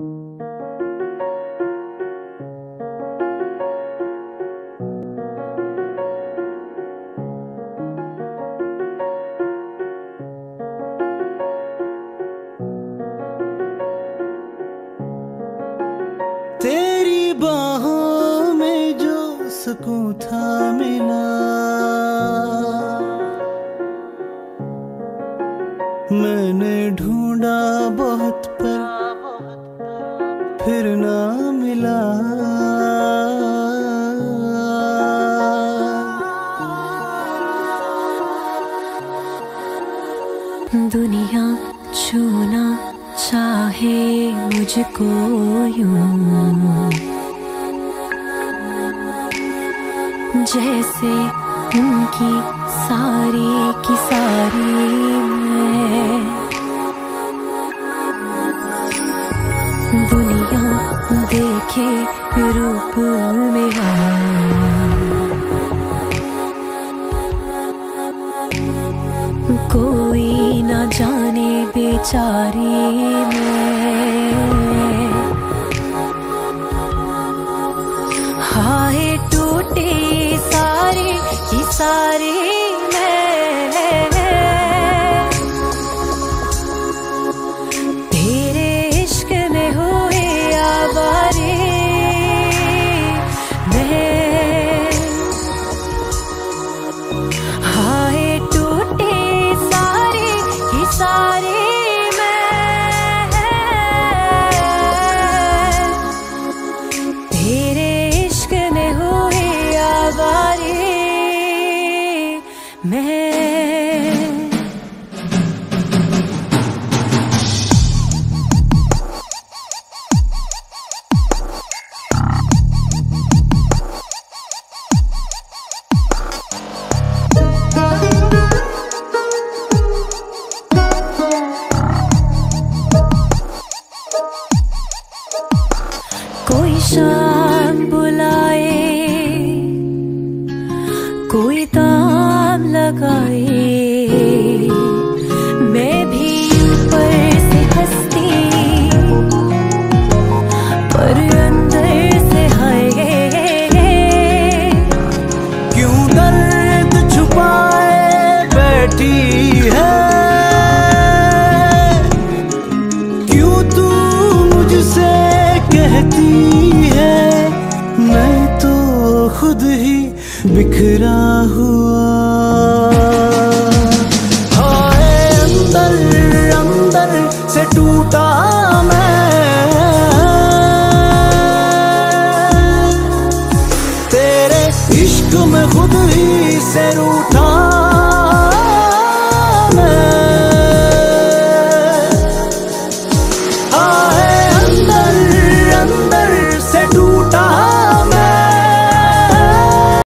तेरी बाहों में जो सुकून था मिला मैंने ढूंढा बहुत ना मिला। दुनिया छूना चाहे मुझको यूँ। जैसे उनकी सारी की सारी मैं देखे रूप मेरा कोई ना जाने बेचारी मैं। हाय टूटे सारे की सारे मैं तू मुझसे कहती है, मैं तो खुद ही बिखरा हुआ। हाय, अंदर अंदर से टूटा मैं। तेरे इश्क में खुद ही से रूठा